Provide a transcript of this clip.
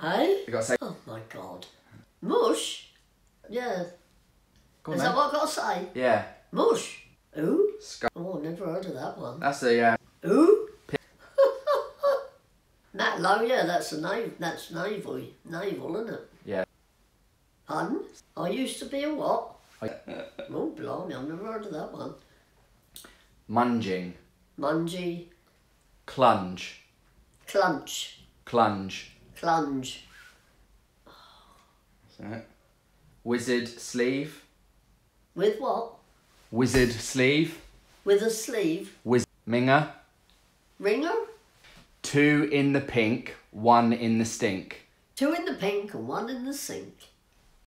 Hey? You got to say. Oh my god. Mush? Yeah. Go on Is then. that what I've got to say? Yeah. Mush? Who? Sc- Oh, never heard of that one. That's the uh, Who? Matt Lowe, yeah, that's a naval, that's naval, naval, isn't it? Yeah. Pardon? I used to be a what? I- Oh, blimey, I've never heard of that one. munging, Mungy, clunge, clunch, clunge. Clunge, That's it. Wizard sleeve, with what? wizard sleeve, With a sleeve, wiz minger. ringer, Two in the pink, one in the stink. two in the pink and one in the sink.